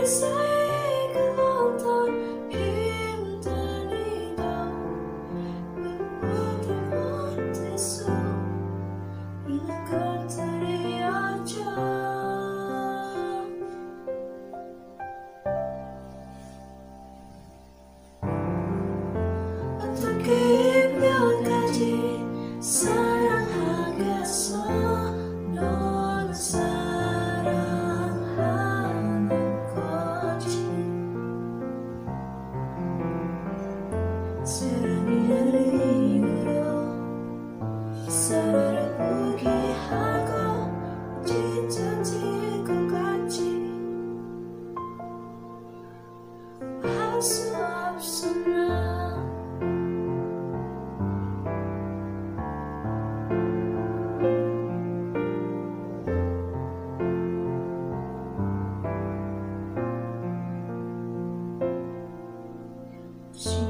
inside. she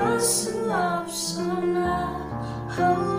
Us so are not